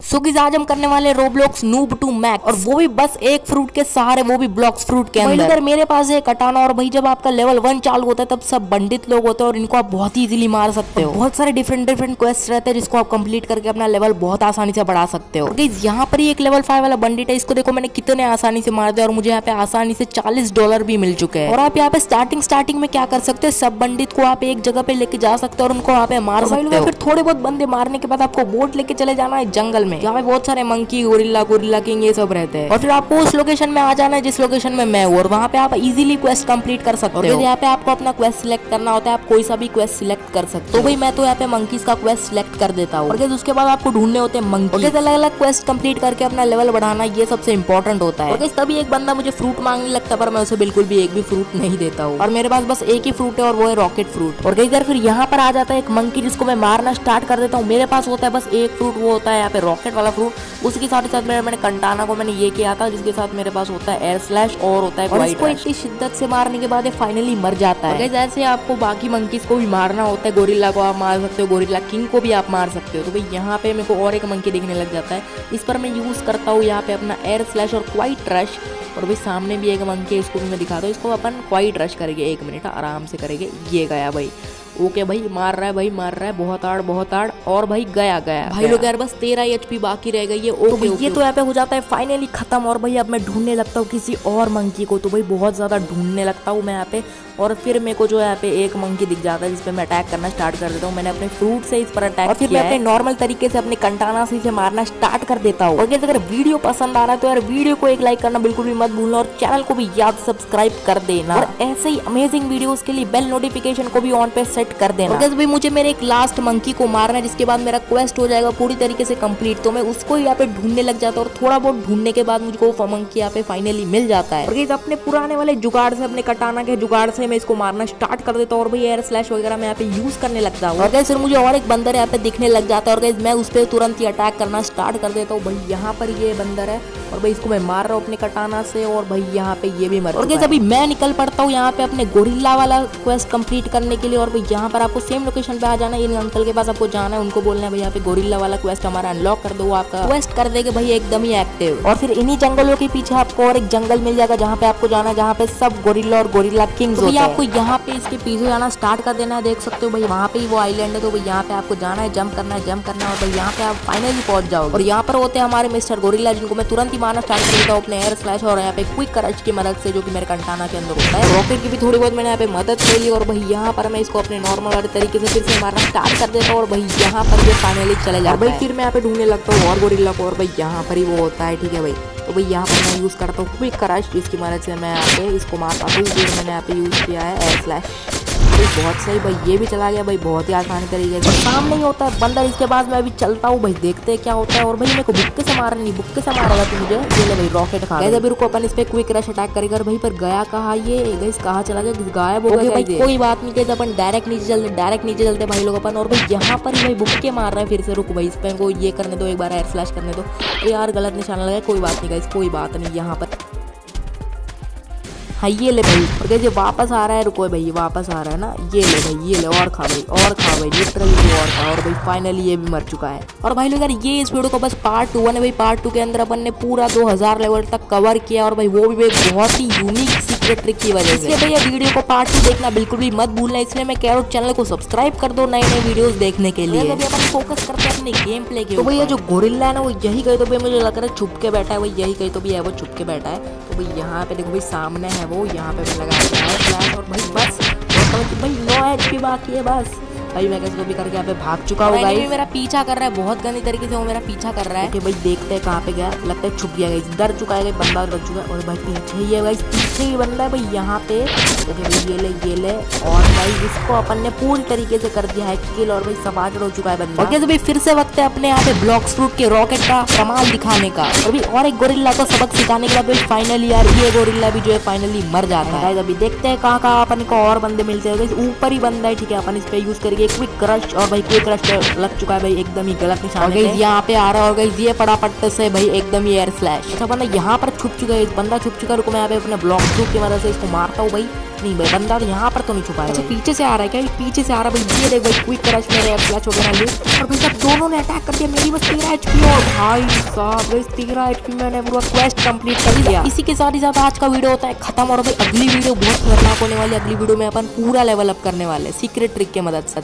सो so, आज हम करने वाले रोब्लॉक्स नूब टू मैक्स। और वो भी बस एक फ्रूट के सहारे वो भी ब्लॉक्स फ्रूट के अंदर। मेरे पास है कटाना और भाई जब आपका लेवल वन चालू होता है तब सब बंडित लोग होते हैं और इनको आप बहुत ही इजीली मार सकते हो। बहुत सारे डिफरेंट डिफरेंट क्वेस्ट रहते हैं जिसको आप कंप्लीट करके अपना लेवल बहुत आसानी से बढ़ा सकते हो। यहाँ पर ही एक लेवल फाइव वाला बंडिट है इसको देखो मैंने कितने आसानी से मार दिया और मुझे यहाँ पे आसानी से चालीस डॉलर भी मिल चुके हैं। और आप यहाँ पे स्टार्टिंग स्टार्टिंग में क्या कर सकते हो? सब बंडित को आप एक जगह पे लेके जा सकते हो और उनको यहाँ पे मार सकते हो। फिर थोड़े बहुत बंदे मारने के बाद आपको बोट लेके चले जाना है जंगल में। यहाँ पे बहुत सारे मंकी गोरिल्ला गोरिल्ला किंग ये सब रहते हैं। और फिर आपको उस लोकेशन में आ जाना है जिस लोकेशन में मैं हूँ और वहाँ पे आप इजिली क्वेस्ट कंप्लीट कर सकते हो। यहाँ पे आपको अपना क्वेस्ट सिलेक्ट करना होता है आप कोई सा भी क्वेस्ट सिलेक्ट कर सकते हो। तो भाई मैं तो यहाँ पे मंकीज का क्वेस्ट सिलेक्ट कर देता हूँ। उसके बाद आपको ढूँढने होते हैं मंकी अलग अलग क्वेस्ट कंप्लीट करके अपना लेवल बढ़ाना ये सबसे इंपॉर्टेंट होता है। तभी एक बंदा मुझे फ्रूट मांगने लगता है पर मैं उसे बिल्कुल भी एक भी फ्रूट नहीं देता हूँ। और मेरे पास बस एक ही फ्रूट है और वो है रॉकेट फ्रूट और कई बार फिर यहाँ पर आ जाता है एक मंकी जिसको मैं मारना स्टार्ट कर देता हूँ। मेरे पास होता है बस एक फ्रूट वो होता है यहाँ पे रॉकेट वाला फ्रूट उसके साथ ही साथ मेरे मैंने कंटाना को मैंने ये किया था जिसके साथ मेरे पास होता है एयर स्लैश और होता है और इसको इतनी शिद्दत से मारने के बाद फाइनली मर जाता है। जैसे आपको बाकी मंकीज को भी मारना होता है गोरिल्ला को आप मार सकते हो गोरिल्ला किंग को भी आप मार सकते हो। तो भाई यहाँ पे मेरे को और एक मंकी दिखने लग जाता है। इस पर मैं यूज़ करता हूँ यहाँ पे अपना एयर स्लैश और क्वाइट रश और भाई सामने भी एक मंकी है इसको भी मैं दिखाता हूँ। इसको अपन क्वाइट रश करेंगे एक मिनट आराम से करेंगे। ये गया भाई। ओके भाई मार रहा है भाई मार रहा है बहुत आड़ बहुत आड़ और भाई गया गया भाई लोग यार बस तेरह एच बाकी रह गई है ओके तो ओके ये तो यहाँ पे हो जाता है फाइनली खत्म और भाई अब मैं ढूँढने लगता हूँ किसी और मंकी को तो भाई बहुत ज़्यादा ढूँढने लगता हूँ मैं यहाँ पे और फिर मेरे को जो यहाँ पे एक मंकी दिख जाता है जिसपे मैं अटैक करना स्टार्ट कर देता हूँ। मैंने अपने फ्रूट से इस पर अटैक और फिर मैं अपने नॉर्मल तरीके से अपने कंटाना से इसे मारना स्टार्ट कर देता हूँ। और अगर वीडियो पसंद आ रहा है तो यार वीडियो को एक लाइक करना बिल्कुल भी मत भूलना और चैनल को भी याद सब्सक्राइब कर देना। और ऐसे ही अमेजिंग वीडियो के लिए बेल नोटिफिकेशन को भी ऑन पे सेट कर देना। भाई मुझे मेरे एक लास्ट मंकी को मारना है जिसके बाद मेरा क्वेस्ट हो जाएगा पूरी तरीके से कंप्लीट तो मैं उसको यहाँ पे ढूँढने लग जाता हूँ और थोड़ा बहुत ढूँढने के बाद मुझको वो मंकी यहाँ पे फाइनली मिल जाता है। और अपने पुराने वाले जुगाड़ से अपने कटाना के जुगाड़ से मैं इसको मारना स्टार्ट स्टार्ट कर देता हूँ और भाई एयर स्लैश वगैरह मैं यहाँ पे यूज़ करने लगता हूँ। और फिर मुझे और एक बंदर यहाँ पे दिखने लग जाता है और मैं उस पर तुरंत ही अटैक करना स्टार्ट कर देता हूँ। भाई यहाँ पर ये बंदर है और भाई इसको मैं मार रहा हूँ अपने कटाना से और भाई यहाँ पे ये भी मर और अभी मैं निकल पड़ता हूँ यहाँ पे अपने गोरिल्ला वाला क्वेस्ट कंप्लीट करने के लिए और भाई यहाँ पर आपको सेम लोकेशन पे आ जाना है। इन अंकल के पास आपको जाना है। उनको बोलना है भाई यहाँ पे गोरिल्ला वाला क्वेस्ट हमारा अनलॉक कर दो आपका क्वेस्ट कर देगा। भाई एकदम ही एक्टिव और फिर इन्हीं जंगलों के पीछे आपको और एक जंगल मिल जाएगा जहाँ पे आपको जाना है जहाँ पे सब गोरिल्ला और गोरिल्ला किंग तो आपको यहाँ पे इसके पीछे जाना स्टार्ट कर देना है देख सकते हो। भाई वहाँ पे ही वो आईलैंड है तो भाई यहाँ पे आपको जाना है जंप करना है जंप करना है और भाई यहाँ पे आप फाइनली पहुँच जाओ और यहाँ पर होते हैं हमारे मिस्टर गोरिल्ला जिनको मैं तुरंत ही मारना स्टार्ट कर देता हूँ अपने एयर स्लैश और यहाँ पे क्विक करच की मदद से जो कि मेरे कंटाना के अंदर होता है। रॉकेट की भी थोड़ी बहुत मैंने यहाँ पे मदद ले ली और भाई यहाँ पर मैं इसको अपने नॉर्मल वाले तरीके से फिर से मारना स्टार्ट कर देता हूँ और भाई यहाँ पर ये फाइनली चले जाए भाई फिर मैं यहाँ पे ढूँढने लगता हूँ और गोरिल्ला को और भाई यहाँ पर ही वो होता है ठीक है भाई? तो भाई यहाँ पर मैं यूज़ करता हूँ क्विक करच जिसकी मदद से मैं यहाँ पे इसको मार पाता हूँ मैंने यहाँ पे यूज़ किया है एयर स्लैश भाई बहुत सही भाई ये भी चला गया भाई बहुत ही आसान तरीके से सामने ही होता है बंदर इसके बाद मैं अभी चलता हूँ भाई देखते हैं क्या होता है। और भाई मेरे को बुक्के से मार नहीं बुक्के से मारा तू मुझे। ये ले भाई रॉकेट खा गया रुको अपन इस पे क्विक रश अटैक करेगा। भाई पर गया कहा ये? गई कहा चला गया? गायब हो गया भाई कोई बात नहीं कहते अपन डायरेक्ट नीचे चलते डायरेक्ट नीचे चलते भाई लोग अपन। और भाई यहाँ पर भाई बुक्के मार रहे हैं फिर से। रुक भाई इस पे को ये करने दो एक बार एयर फ्लैश करने दो। यार गलत निशाना लगा कोई बात नहीं गाइस कोई बात नहीं यहाँ पर। हाँ ये ले भाई और कैसे वापस आ रहा है रुको भाई वापस आ रहा है ना ये ले भाई ये ले और खा भाई और खा भाई लिटरली और खा और भाई फाइनली ये भी मर चुका है। और भाई लोग यार ये इस वीडियो को बस पार्ट टू है भाई पार्ट टू के अंदर अपन ने पूरा दो हज़ार लेवल तक कवर किया और भाई वो भी बहुत ही यूनिक सीक्रेट ट्रिक की वजह से। भैया वीडियो को पार्ट टू देखना बिल्कुल भी मत भूलना इसलिए मैं कह रहा हूँ चैनल को सब्सक्राइब कर दो नए नए वीडियोस देखने के लिए। अभी अपन फोकस करते हैं अपने गेम प्ले के तो भैया जो गोरिल्ला है ना वो यही कहीं तो भैया मुझे लग रहा है छुप के बैठा है वो यही कहीं तो भी है वो छुप के बैठा है। भाई यहाँ पे देखो भाई सामने है वो, यहाँ पे लगा और भाई बस भाई नौ एच पी बाकी है बस। भाई मैं कैसे भी करके यहाँ पे भाग चुका हूँ भाई मेरा पीछा कर रहा है बहुत गंदी तरीके से वो मेरा पीछा कर रहा है। कि भाई देखते हैं कहाँ पे गया। लगता है छुप गया डर चुका है बंदा डर चुका है। और भाई पीछे ही है भाई पीछे ही बंदा है भाई यहाँ पे। ओके भाई ये ले ये ले। और भाई इसको अपन ने पूरी तरीके से कर दिया है किल और भाई समाज हो चुका है बंदा। ओके तो भाई फिर से वक्त है अपने यहाँ पे ब्लॉक फ्रूट के रॉकेट का कमाल दिखाने का। और भी और एक गोरिल्ला को सबक सिखाने के बाद भाई फाइनली यार ये गोरिल्ला भी जो है फाइनली मर जाता है। अभी देखते हैं कहाँ कहाँ अपन को और बंदे मिलते हैं ऊपर ही बंदा है ठीक है। अपन इस पे यूज़ करके क्विक क्रश और भाई क्विक क्रश लग चुका है भाई एकदम ही गलत निशान है। यहाँ पे आ रहा और गई ये पड़ापट से भाई एकदम ही एयर फ्लैश अच्छा बंदा यहाँ पर छुप चुका है बंदा छुप चुका है रुको मैं यहाँ पे अपने ब्लॉक की मदद से इसको मारता हूँ भाई। नहीं भाई बंदा तो यहाँ पर तो नहीं छुपा है अच्छा पीछे से आ रहा है क्या? पीछे से आ रहा है भाई ये देख भाई क्विक क्रश मेरे क्लच वगैरह ले। और भाई सब दोनों ने अटैक कर दिया मेरी बस तेरह एच पी और भाई साहब भाई तेरह एच पी मैंने पूरा क्वेस्ट कंप्लीट कर दिया। इसी के साथ ही साथ आज का वीडियो होता है खत्म और भाई अगली वीडियो बहुत खतरनाक होने वाली अगली वीडियो में अपन पूरा लेवल अप करने वाले सीक्रेट ट्रिक के मदद से।